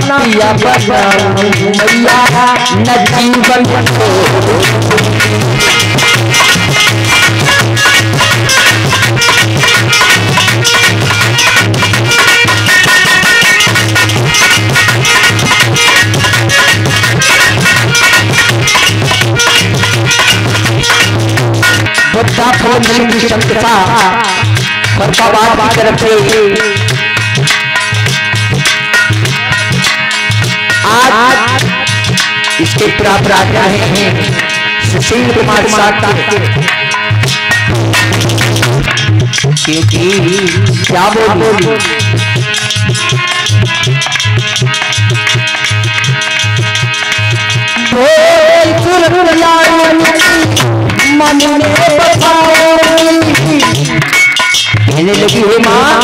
पिया बदाम मैया न जीवन को। बुद्धा फ़ोन की क्षमता फरकाबाद की तरफ़ आज इसके प्राप्त राजा हैं सुशील कुमार क्योंकि क्या बोली? मन में बसाओगी कहने लगी हे माँ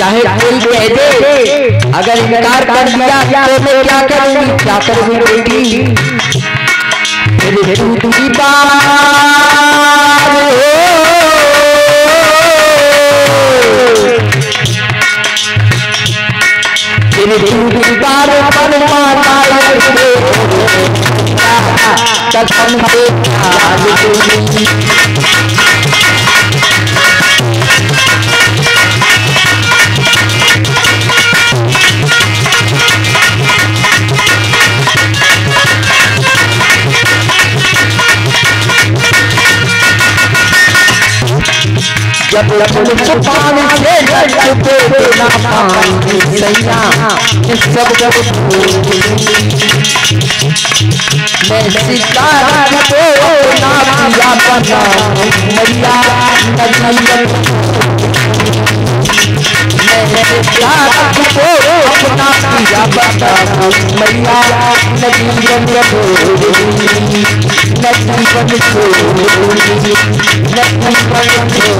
चाहे कोई कह दे अगर इनकार कर दिया तो मैं क्या करूँगी क्या करूँगी बेटी मेरे दूध की बात तेरे दूध की बात माता कसम से जब लपुल छुपाने से लड़ते ना पानी सैया सब जब मैं सितारा को ना पिया बना मैया नजीवन baba maiya nadim janya bhuri nadim pan bhuri nadim pan bhuri